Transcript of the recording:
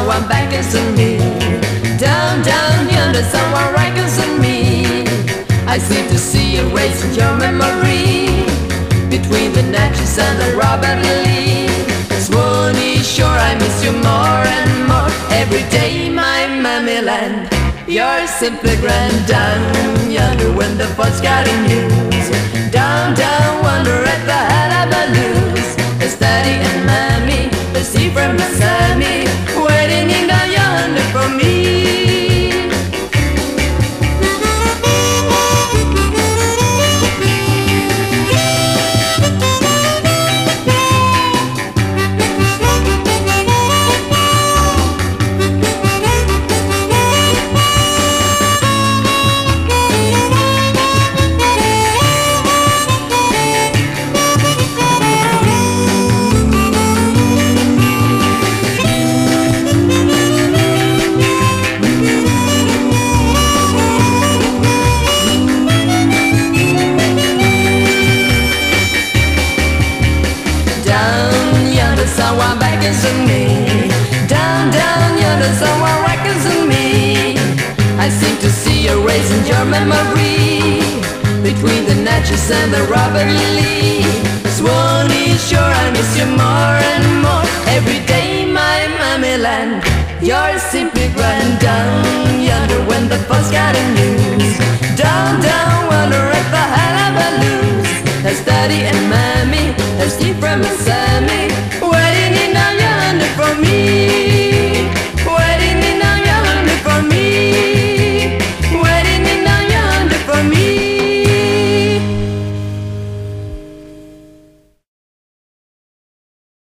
reckons on me. Down, down yonder, someone reckons on me. I seem to see race in your memory between the Natchez and the Robert Lee. Swanee Shore, I miss you more and more every day, my mammy land. You're simply grand down yonder when the folks got in news. Down, down, wonder at the hullabaloo's. It's daddy and mommy, the sea from beside me, someone beckons to me. Down, down yonder, someone reckons on me. I seem to see a race in your memory between the Natchez and the Robert Lee. Swanee Shore, I miss you more and more every day, my mammy land. You're simply grand down yonder when the folks got in news. Down, down, wonder at the hullabaloo's. That's daddy and